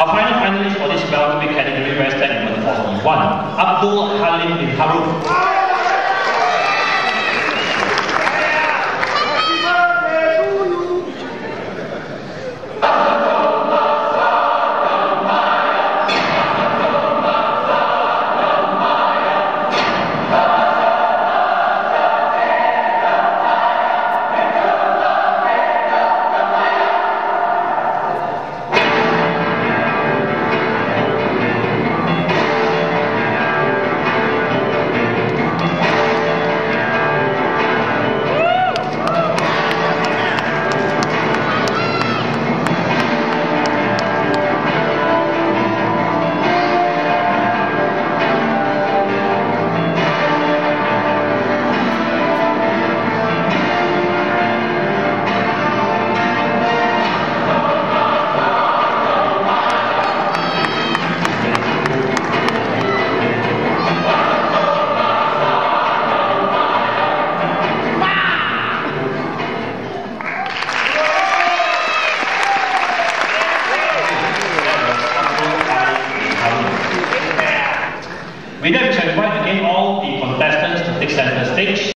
Our final finalist for this welterweight category wears tag number 41, Abdul Halim bin Haruf. extend the stage.